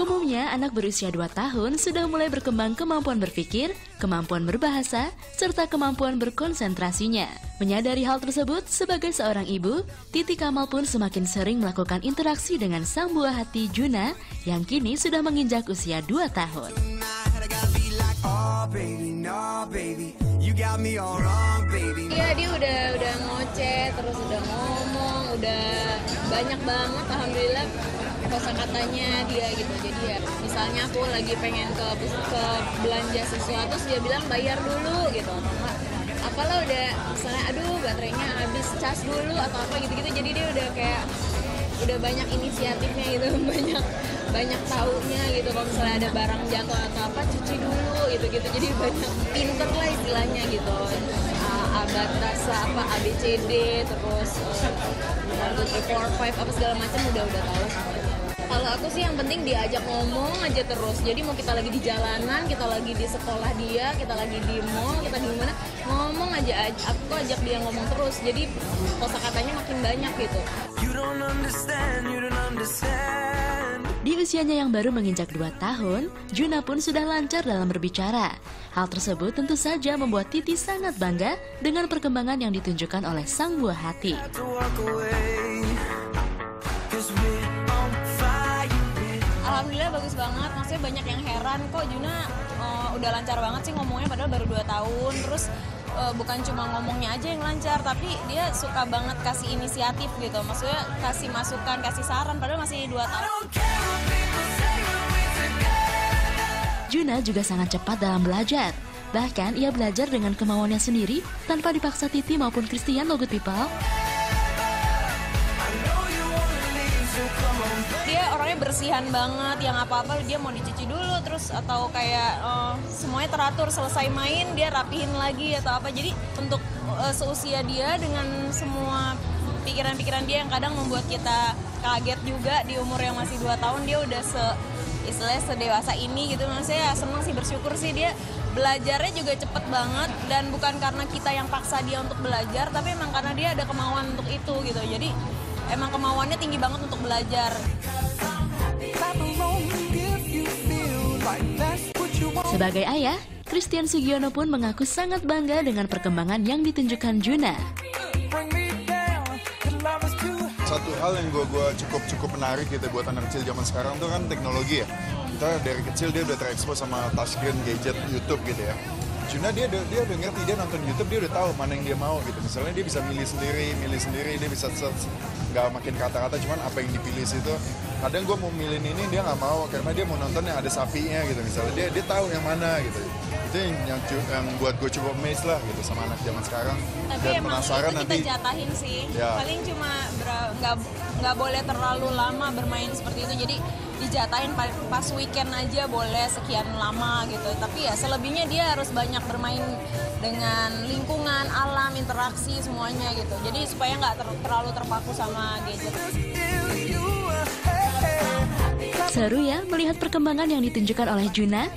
Umumnya anak berusia 2 tahun sudah mulai berkembang kemampuan berpikir, kemampuan berbahasa, serta kemampuan berkonsentrasinya. Menyadari hal tersebut, sebagai seorang ibu, Titi Kamal pun semakin sering melakukan interaksi dengan sang buah hati Juna yang kini sudah menginjak usia 2 tahun. Oh. Iya dia udah udah ngoceh terus udah ngomong udah banyak banget alhamdulillah kosakatanya dia gitu. Jadi ya misalnya aku lagi pengen ke ke belanja sesuatu terus dia bilang bayar dulu gitu. Apalah udah misalnya aduh baterainya habis cas dulu atau apa gitu-gitu. Jadi dia udah kayak udah banyak inisiatifnya gitu banyak banyak taunya gitu. Kalau misalnya ada barang jatuh atau apa cuci dulu gitu gitu jadi banyak pinter lah istilahnya gitu Abad rasa apa ABCD terus uh, one two three four five apa segala macam udah udah tahu kalau aku sih yang penting diajak ngomong aja terus. Jadi mau kita lagi di jalanan kita lagi di sekolah dia kita lagi di mall kita di mana ngomong aja aku ajak dia ngomong terus. Jadi kosakatanya makin banyak gitu. You don't understand, you don't understand. Di usianya yang baru menginjak 2 tahun, Juna pun sudah lancar dalam berbicara. Hal tersebut tentu saja membuat Titi sangat bangga dengan perkembangan yang ditunjukkan oleh sang buah hati. Alhamdulillah bagus banget, maksudnya banyak yang heran kok Juna eh, udah lancar banget sih ngomongnya padahal baru 2 tahun terus eh, bukan cuma ngomongnya aja yang lancar tapi dia suka banget kasih inisiatif gitu maksudnya kasih masukan, kasih saran padahal masih 2 tahun. Juna juga sangat cepat dalam belajar. Bahkan ia belajar dengan kemauannya sendiri tanpa dipaksa Titi maupun Christian Logut People. Dia orangnya bersihan banget yang apa-apa dia mau dicuci dulu terus atau kayak eh, semuanya teratur selesai main dia rapihin lagi atau apa. Jadi untuk eh, seusia dia dengan semua pikiran-pikiran dia yang kadang membuat kita kaget juga di umur yang masih 2 tahun dia udah se istilahnya sedewasa ini gitu. Maksudnya seneng sih bersyukur sih dia belajarnya juga cepet banget. Dan bukan karena kita yang paksa dia untuk belajar tapi emang karena dia ada kemauan untuk itu gitu. Jadi emang kemauannya tinggi banget untuk belajar. Sebagai ayah, Christian Sugiono pun mengaku sangat bangga dengan perkembangan yang ditunjukkan Juna. Satu hal yang gue gua cukup cukup menarik gitu buat anak kecil zaman sekarang tuh kan teknologi ya kita dari kecil dia udah terekspos sama touchscreen gadget YouTube gitu ya Juna dia udah- dia udah ngerti dia nonton YouTube dia udah tahu mana yang dia mau gitu. Misalnya dia bisa milih sendiri milih sendiri dia bisa search nggak makin kata-kata cuman apa yang dipilih situ kadang gue mau milih ini dia nggak mau karena dia mau nonton yang ada sapinya gitu misalnya. Dia dia tahu yang mana gitu. Itu yang yang, yang buat gue cukup amazed lah gitu sama anak zaman sekarang. Tapi dan emang penasaran itu nanti. kita jatahin sih. Ya. paling cuma nggak nggak boleh terlalu lama bermain seperti itu. Jadi dijatahin pa- pas weekend aja boleh sekian lama gitu. Tapi ya selebihnya dia harus banyak bermain dengan lingkungan alam interaksi semuanya gitu. Jadi supaya nggak ter- terlalu terpaku sama gadget Seru ya melihat perkembangan yang ditunjukkan oleh Juna.